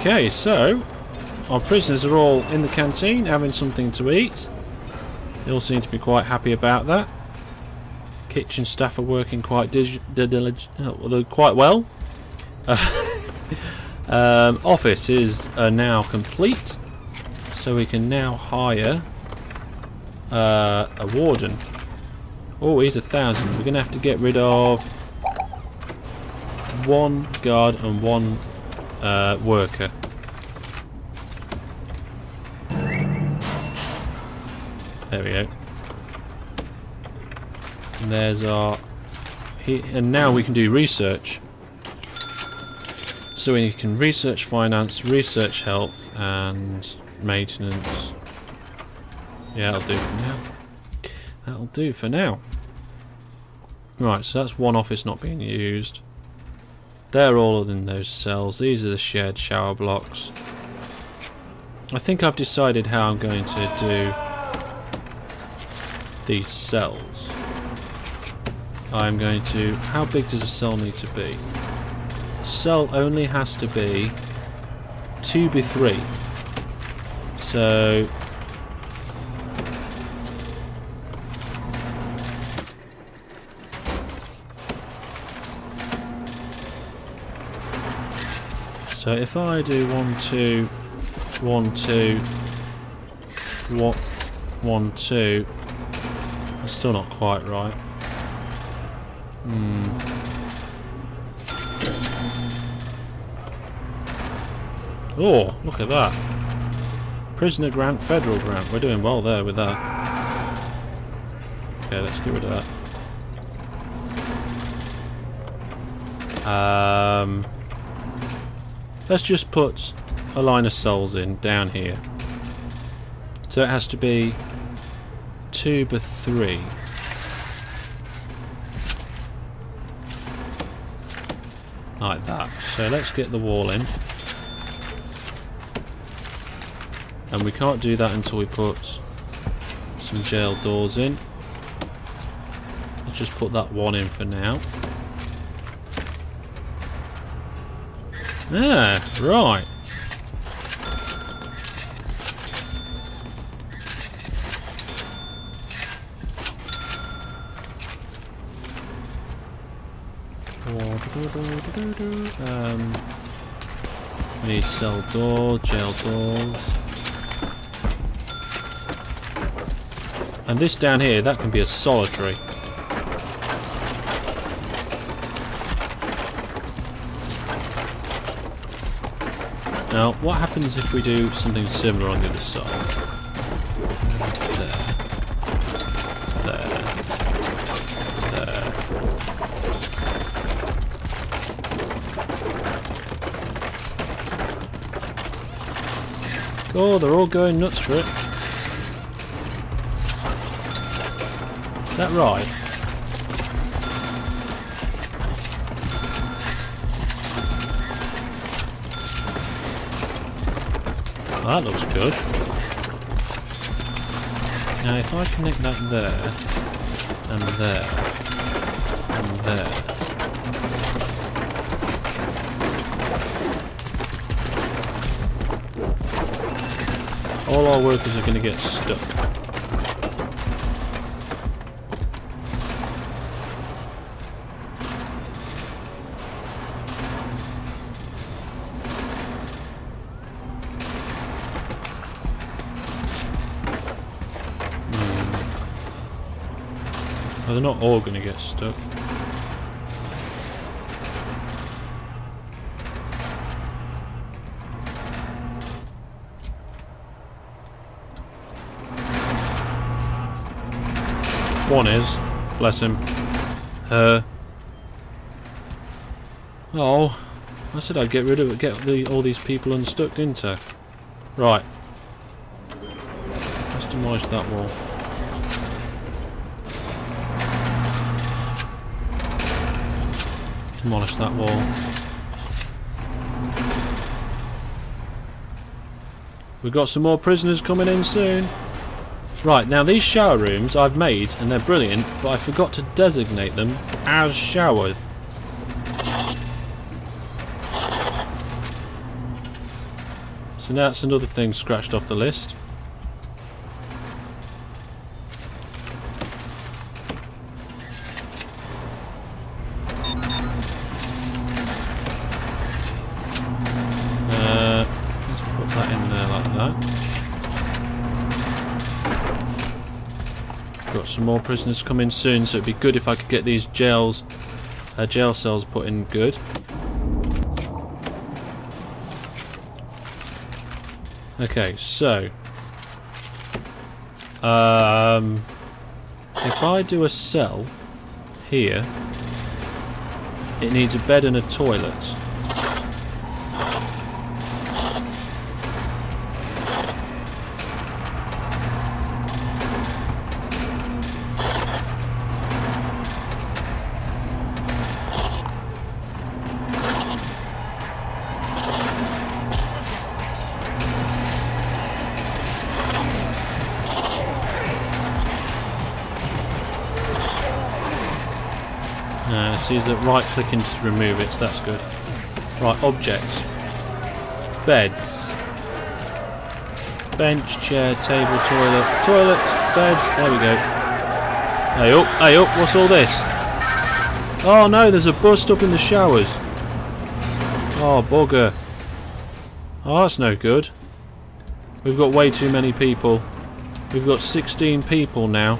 Okay, so our prisoners are all in the canteen having something to eat. They all seem to be quite happy about that. Kitchen staff are working quite oh, quite well. um, office is uh, now complete, so we can now hire uh, a warden. Oh, he's a thousand. We're going to have to get rid of one guard and one uh, worker. There we go. And there's our... And now we can do research. So we can research finance, research health, and maintenance. Yeah, that'll do for now. That'll do for now. Right, so that's one office not being used. They're all in those cells. These are the shared shower blocks. I think I've decided how I'm going to do these cells. I'm going to... How big does a cell need to be? A cell only has to be 2 by 3. So... So if I do 1, 2, 1, 2, what, 1, 2, it's still not quite right. Hmm. Oh, look at that. Prisoner grant, federal grant. We're doing well there with that. Okay, let's get rid of that. Um, let's just put a line of souls in down here. So it has to be 2 by 3. Like that. So let's get the wall in. And we can't do that until we put some jail doors in. Let's just put that one in for now. Ah, right. Um, need cell door, jail doors. And this down here, that can be a solitary. Now, what happens if we do something similar on the other side? Oh, they're all going nuts for it. Is that right? That looks good. Now if I connect that there, and there, and there, all our workers are going to get stuck. Well, they're not all going to get stuck. One is. Bless him. Her. Oh. I said I'd get rid of it, get the, all these people unstuck, didn't I? Right. Let's demolish that wall. Demolish that wall. We've got some more prisoners coming in soon. Right, now these shower rooms I've made and they're brilliant, but I forgot to designate them as shower. So now that's another thing scratched off the list. More prisoners coming soon, so it'd be good if I could get these jails, uh, jail cells put in good. Okay, so um, if I do a cell here, it needs a bed and a toilet. Right clicking to remove it, so that's good. Right, objects. Beds. Bench, chair, table, toilet. Toilet, beds, there we go. Hey up, hey up, what's all this? Oh no, there's a bust up in the showers. Oh, bugger. Oh, that's no good. We've got way too many people. We've got 16 people now.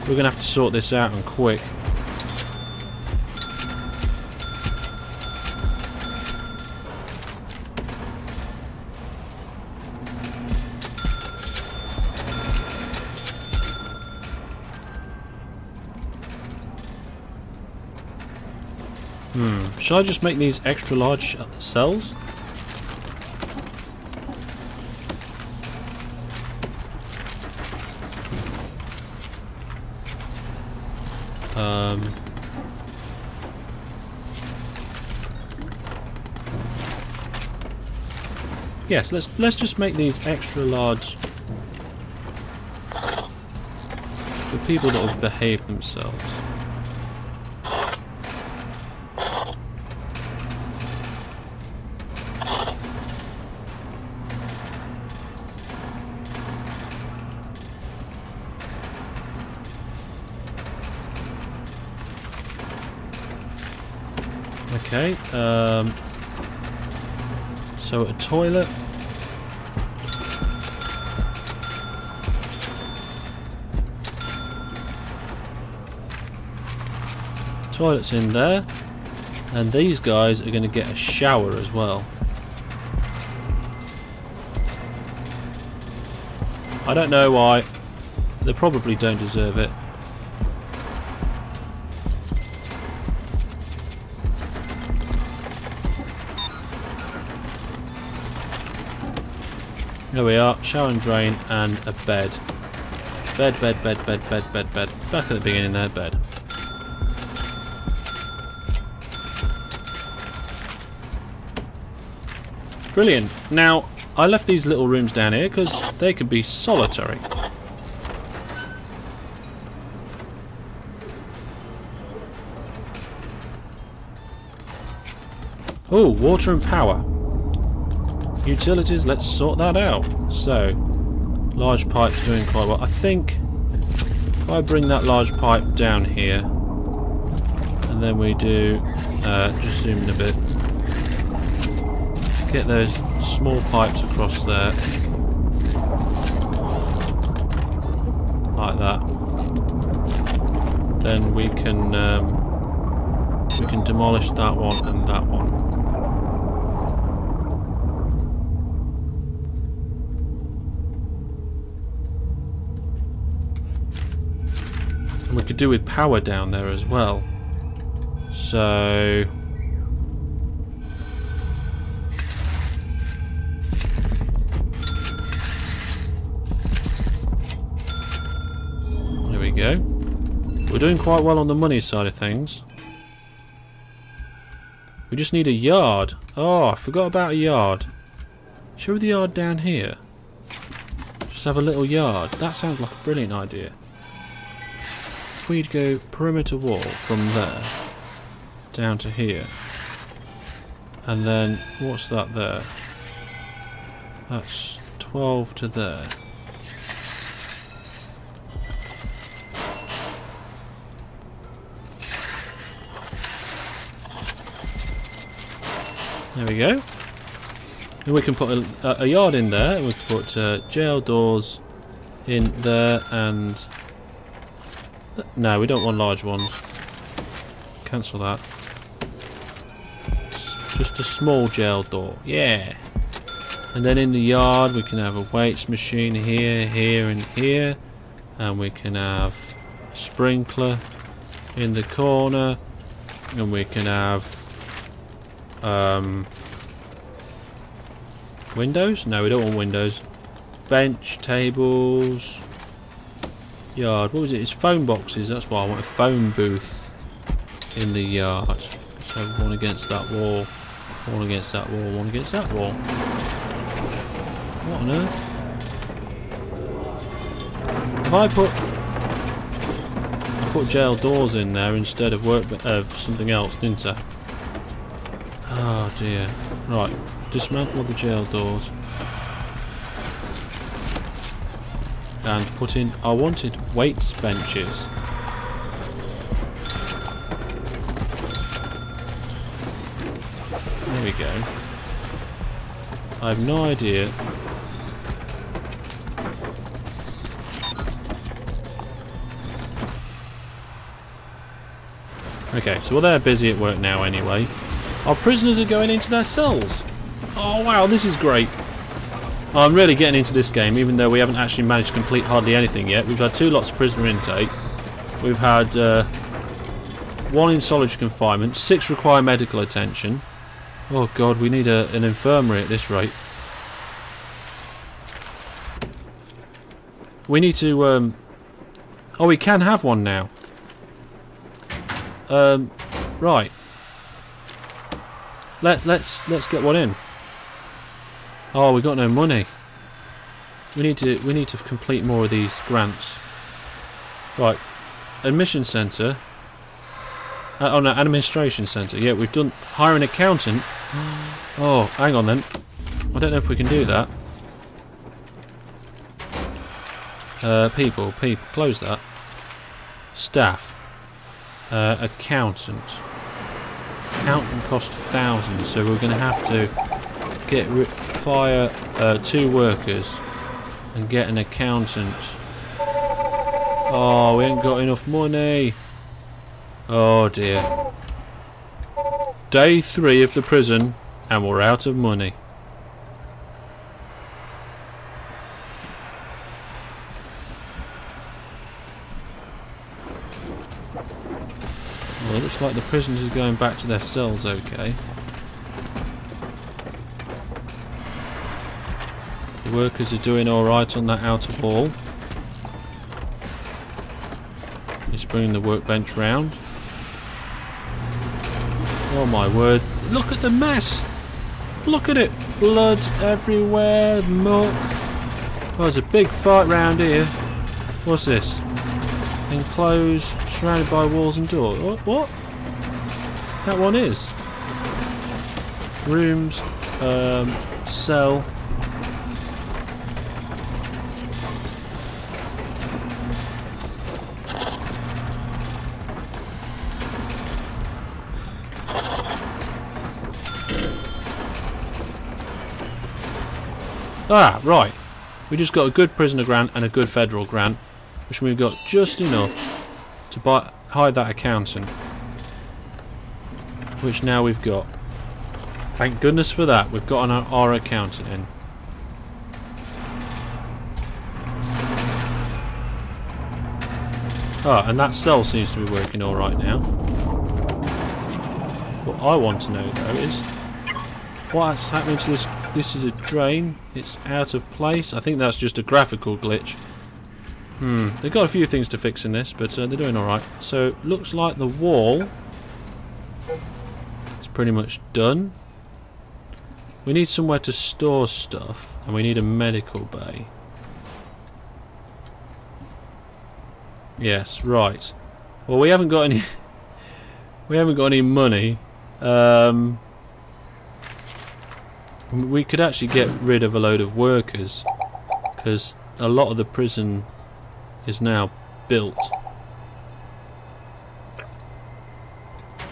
We're going to have to sort this out and quick. Should I just make these extra large cells? Um. Yes, let's let's just make these extra large for people that have behaved themselves. Okay. Um, so a toilet. Toilet's in there. And these guys are going to get a shower as well. I don't know why. They probably don't deserve it. There we are, shower and drain and a bed. Bed, bed, bed, bed, bed, bed, bed. Back at the beginning there, bed. Brilliant. Now, I left these little rooms down here because they could be solitary. Oh, water and power. Utilities, let's sort that out. So, large pipe's doing quite well. I think if I bring that large pipe down here, and then we do, uh, just zoom in a bit, get those small pipes across there, like that. Then we can um, we can demolish that one and that one. We could do with power down there as well. So... There we go. We're doing quite well on the money side of things. We just need a yard. Oh, I forgot about a yard. Show the yard down here. Just have a little yard. That sounds like a brilliant idea if we'd go perimeter wall from there down to here and then what's that there That's 12 to there. There we go. And we can put a, a yard in there. We can put uh, jail doors in there and... No, we don't want large ones. Cancel that. Just a small jail door. Yeah. And then in the yard we can have a weights machine here, here and here. And we can have a sprinkler in the corner. And we can have um, windows? No, we don't want windows. Bench, tables, yard. What was it? It's phone boxes. That's why I want a phone booth in the yard. So one against that wall, one against that wall, one against that wall. What on earth? If I put I put jail doors in there instead of work of something else, didn't I? Oh dear. Right, dismantle the jail doors. And put in, our wanted weights benches. There we go. I have no idea. Okay, so well they're busy at work now anyway. Our prisoners are going into their cells. Oh wow, this is great. I'm really getting into this game, even though we haven't actually managed to complete hardly anything yet. We've had two lots of prisoner intake. We've had uh, one in solitary confinement. Six require medical attention. Oh god, we need a, an infirmary at this rate. We need to... Um, oh, we can have one now. Um, right. Let's let's let's get one in. Oh, we got no money. We need to we need to complete more of these grants. Right, admission centre. Uh, oh no, administration centre. Yeah, we've done hire an accountant. Oh, hang on then. I don't know if we can do that. Uh, people, people, close that. Staff. Uh, accountant accountant cost thousands, so we're going to have to get fire uh, two workers and get an accountant. Oh, we ain't got enough money. Oh dear. Day three of the prison, and we're out of money. Well, it looks like the prisoners are going back to their cells okay. The workers are doing alright on that outer wall. He's bringing the workbench round. Oh my word. Look at the mess! Look at it! Blood everywhere, muck. Oh, there's a big fight round here. What's this? Enclosed surrounded by walls and doors. What? what? That one is. Rooms, um, cell. Ah, right. We just got a good prisoner grant and a good federal grant, which we've got just enough to buy, hire that accountant. Which now we've got. Thank goodness for that. We've got our, our accountant in. Oh, and that cell seems to be working alright now. What I want to know though is what's happening to this this is a drain, it's out of place. I think that's just a graphical glitch. Hmm, they've got a few things to fix in this, but uh, they're doing alright. So, looks like the wall is pretty much done. We need somewhere to store stuff, and we need a medical bay. Yes, right. Well, we haven't got any... we haven't got any money. Um, We could actually get rid of a load of workers because a lot of the prison is now built.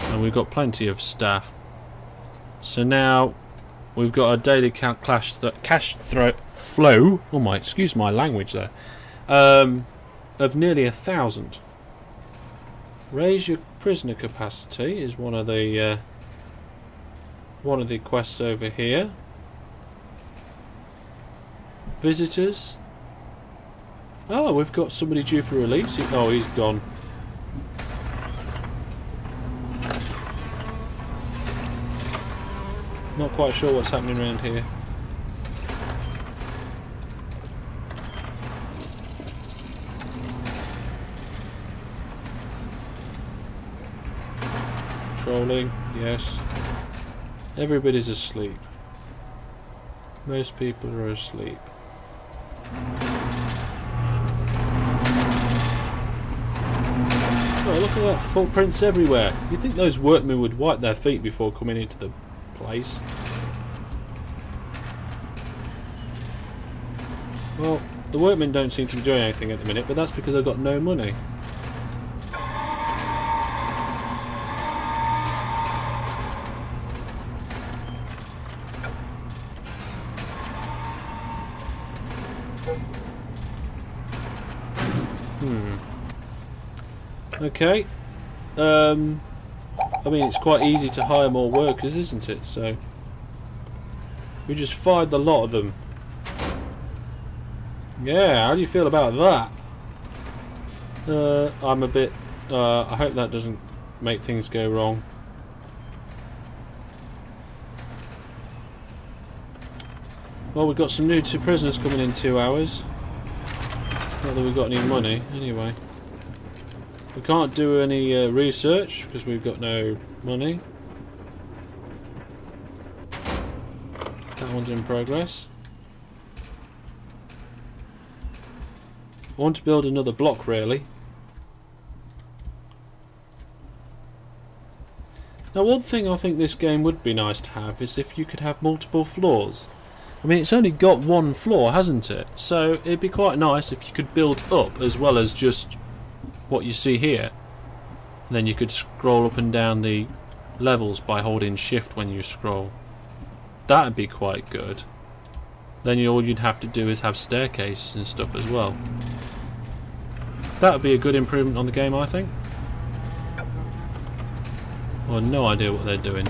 And we've got plenty of staff. So now we've got a daily count clash th cash throat flow. Oh my, excuse my language there. Um, of nearly a thousand. Raise your prisoner capacity is one of the uh, one of the quests over here. Visitors. Oh, we've got somebody due for release. Oh, he's gone. Not quite sure what's happening around here. Trolling, yes. Everybody's asleep. Most people are asleep. Oh, look at that, footprints everywhere. you think those workmen would wipe their feet before coming into the place? Well, the workmen don't seem to be doing anything at the minute, but that's because I've got no money. Okay. Um, I mean, it's quite easy to hire more workers, isn't it? So we just fired the lot of them. Yeah, how do you feel about that? Uh, I'm a bit... Uh, I hope that doesn't make things go wrong. Well, we've got some new two prisoners coming in two hours. Not that we've got any money, anyway. We can't do any uh, research because we've got no money. That one's in progress. I want to build another block really. Now one thing I think this game would be nice to have is if you could have multiple floors. I mean it's only got one floor hasn't it? So it'd be quite nice if you could build up as well as just what you see here. And then you could scroll up and down the levels by holding shift when you scroll. That'd be quite good. Then you, all you'd have to do is have staircases and stuff as well. That would be a good improvement on the game, I think. Well, no idea what they're doing.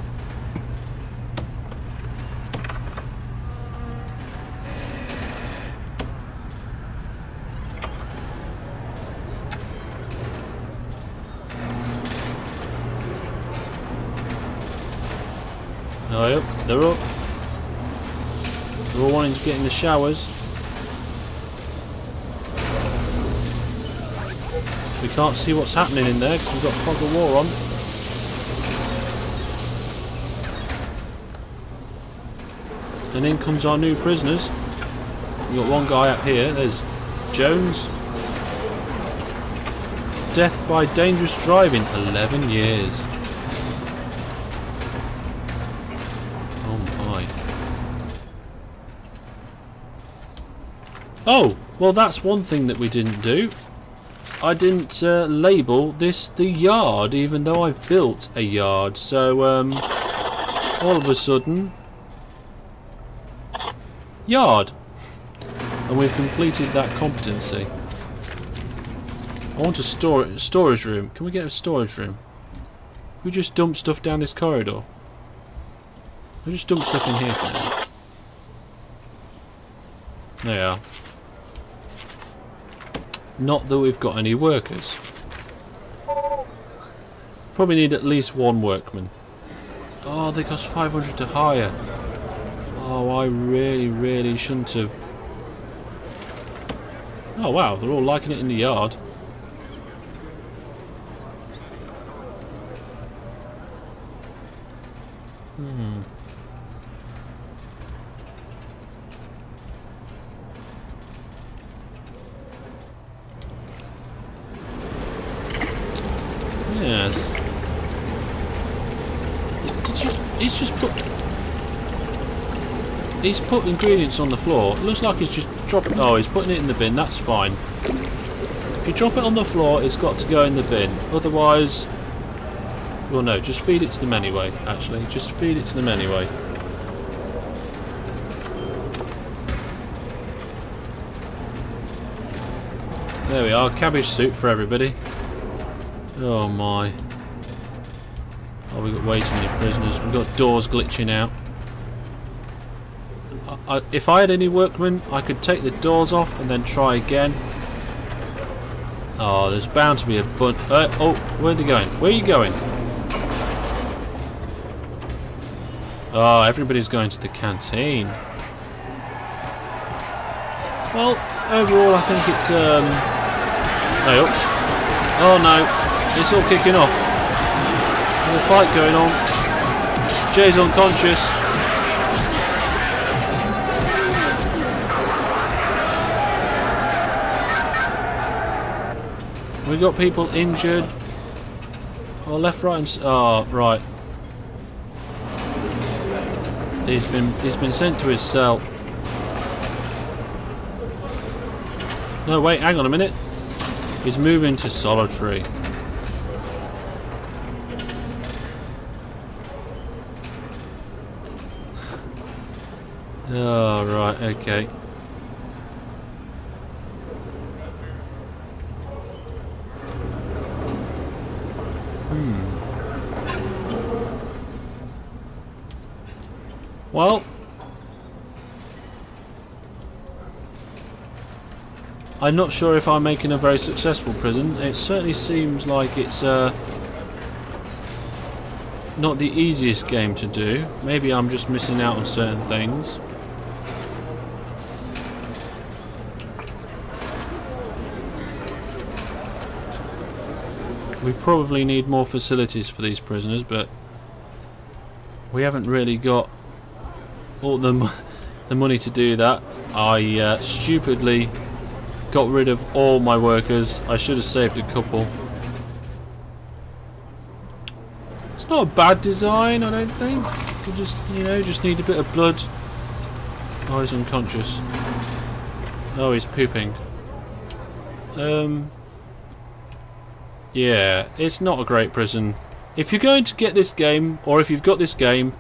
They're up. They're all wanting to get in the showers. We can't see what's happening in there because we've got fog of war on. And in comes our new prisoners. We've got one guy up here. There's Jones. Death by dangerous driving. 11 years. Oh, well that's one thing that we didn't do. I didn't uh, label this the yard, even though I've built a yard. So, um, all of a sudden, yard. And we've completed that competency. I want a store storage room. Can we get a storage room? We just dump stuff down this corridor. We just dump stuff in here for now. There. Not that we've got any workers. Probably need at least one workman. Oh, they cost 500 to hire. Oh, I really, really shouldn't have. Oh wow, they're all liking it in the yard. Hmm. Yes. Did you... He's put... ingredients on the floor. It looks like he's just dropping... Oh, he's putting it in the bin. That's fine. If you drop it on the floor, it's got to go in the bin. Otherwise... Well, no, just feed it to them anyway, actually. Just feed it to them anyway. There we are, cabbage soup for everybody. Oh my. Oh, we've got way too many prisoners. We've got doors glitching out. I, if I had any workmen, I could take the doors off and then try again. Oh, there's bound to be a bunch. Uh, oh, where are they going? Where are you going? Oh, everybody's going to the canteen. Well, overall, I think it's um, up. Oh no, it's all kicking off. There's a fight going on. Jay's unconscious. We've got people injured. Oh, left, right, and oh, right. He's been he's been sent to his cell. No, wait, hang on a minute. He's moving to solitary. Oh, right, okay. Well, I'm not sure if I'm making a very successful prison. It certainly seems like it's uh, not the easiest game to do. Maybe I'm just missing out on certain things. We probably need more facilities for these prisoners, but we haven't really got all the, the money to do that. I uh, stupidly got rid of all my workers. I should have saved a couple. It's not a bad design, I don't think. You just, you know, just need a bit of blood. Oh, he's unconscious. Oh, he's pooping. Um, yeah, it's not a great prison. If you're going to get this game, or if you've got this game,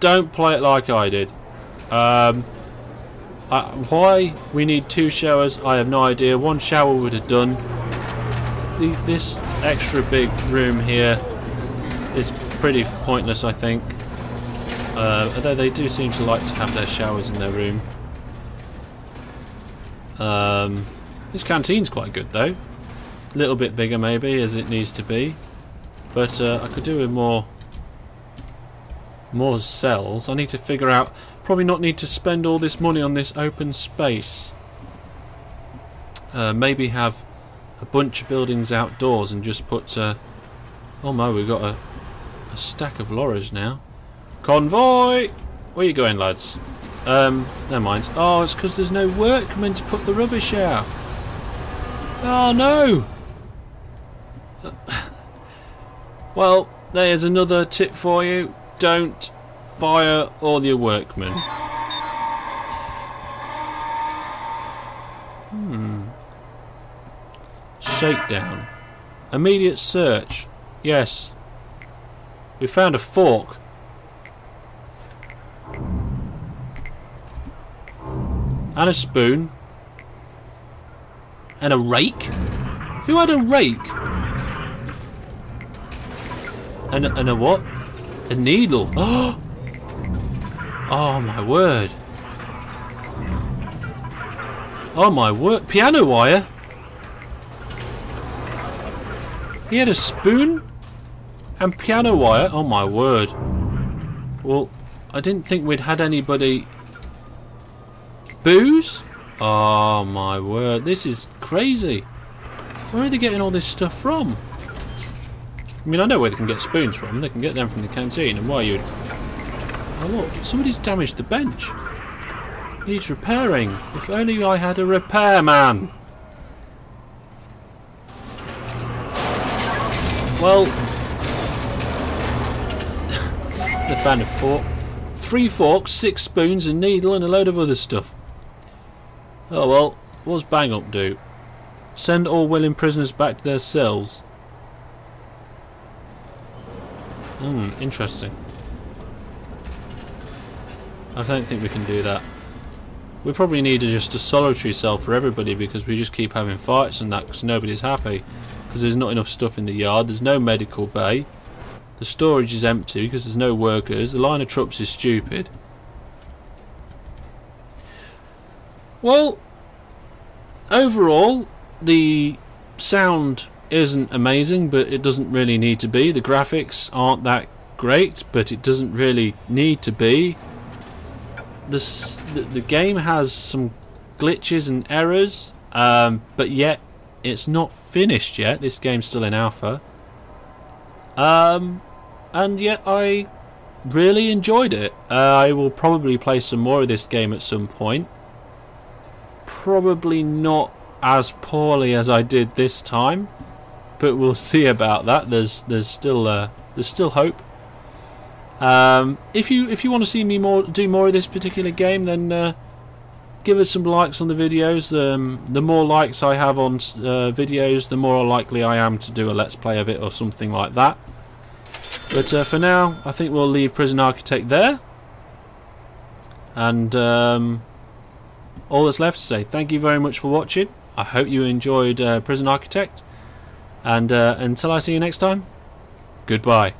don't play it like I did. Um, why we need two showers, I have no idea. One shower would have done. The, this extra big room here is pretty pointless, I think. Uh, although they do seem to like to have their showers in their room. Um, this canteen's quite good, though. A little bit bigger, maybe, as it needs to be. But uh, I could do with more more cells. I need to figure out probably not need to spend all this money on this open space. Uh, maybe have a bunch of buildings outdoors and just put... Uh, oh my, we've got a, a stack of lorries now. Convoy! Where you going, lads? Um, never mind. Oh, it's because there's no workmen to put the rubbish out. Oh, no! well, there's another tip for you. Don't Fire all your workmen. Hmm. Shakedown. Immediate search. Yes. We found a fork. And a spoon. And a rake? Who had a rake? And, and a what? A needle. Oh! Oh my word. Oh my word. Piano wire? He had a spoon? And piano wire? Oh my word. Well, I didn't think we'd had anybody... Booze? Oh my word. This is crazy. Where are they getting all this stuff from? I mean, I know where they can get spoons from. They can get them from the canteen. And why you Oh look, somebody's damaged the bench. Needs repairing. If only I had a repairman. Well, the fan of fork. three forks, six spoons, a needle, and a load of other stuff. Oh well, what's Bang Up do? Send all willing prisoners back to their cells. Hmm, interesting. I don't think we can do that. We probably need just a solitary cell for everybody because we just keep having fights and that because nobody's happy. Because there's not enough stuff in the yard, there's no medical bay. The storage is empty because there's no workers. The line of troops is stupid. Well, overall, the sound isn't amazing, but it doesn't really need to be. The graphics aren't that great, but it doesn't really need to be. The, the, game has some glitches and errors, um, but yet it's not finished yet. This game's still in alpha. Um, and yet I really enjoyed it. Uh, I will probably play some more of this game at some point. Probably not as poorly as I did this time, but we'll see about that. There's there's still uh, there's still hope. Um, if you if you want to see me more do more of this particular game, then uh, give us some likes on the videos. Um, the more likes I have on uh, videos, the more likely I am to do a let's play of it or something like that. But uh, for now, I think we'll leave Prison Architect there. And um, all that's left to say, thank you very much for watching. I hope you enjoyed uh, Prison Architect. And uh, until I see you next time, goodbye.